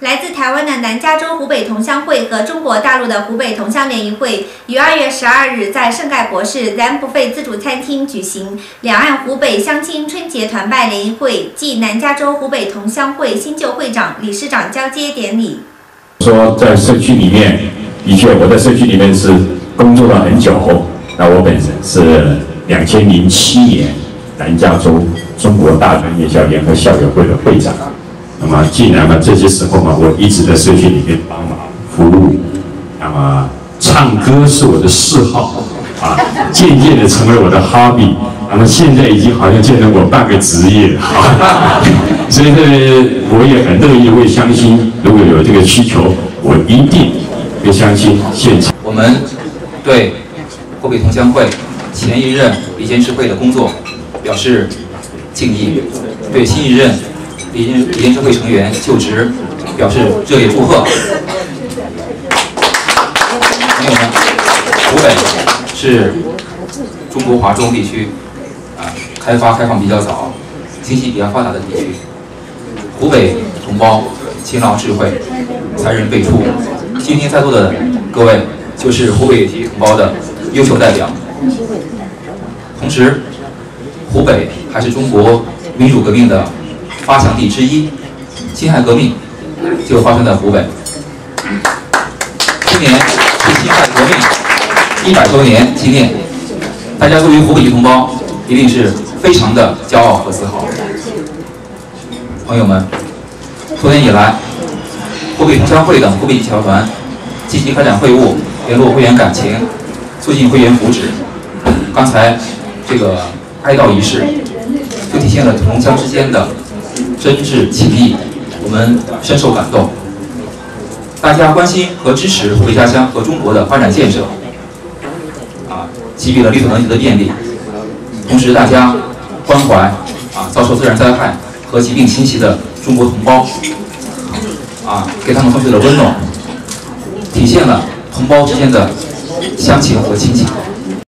来自台湾的南加州湖北同乡会和中国大陆的湖北同乡联谊会于二月十二日在圣盖博士 ZAM 不费自助餐厅举行两岸湖北乡亲春节团拜联谊会暨南加州湖北同乡会新旧会长、理事长交接典礼。说在社区里面，的确我在社区里面是工作了很久。那我本身是两千零七年南加州中国大专院校联合校友会的会长。那么，既然嘛，这些时候嘛，我一直在社区里面帮忙服务。那么，唱歌是我的嗜好，啊，渐渐的成为我的 hobby。那么，现在已经好像变成我半个职业，所以呢，我也很乐意，为相亲，如果有这个需求，我一定会相信现场。我们对湖北同乡会前一任理监事会的工作表示敬意，对新一任。理监理监事会成员就职，表示热烈祝贺。朋友们，湖北是中国华中地区啊开发开放比较早、经济比较发达的地区。湖北同胞勤劳智慧、才人辈出，今天在座的各位就是湖北籍同胞的优秀代表。同时，湖北还是中国民主革命的。发祥地之一，辛亥革命就发生在湖北。今年是辛亥革命一百周年纪念，大家作为湖北籍同胞，一定是非常的骄傲和自豪。朋友们，多年以来，湖北同乡会等湖北侨团积极开展会务，联络会员感情，促进会员福祉。刚才这个哀悼仪式，就体现了同乡之间的。真挚情谊，我们深受感动。大家关心和支持回家乡和中国的发展建设，啊，给予了力所能及的便利。同时，大家关怀啊遭受自然灾害和疾病侵袭的中国同胞，啊，给他们送去了温暖，体现了同胞之间的乡情和亲情。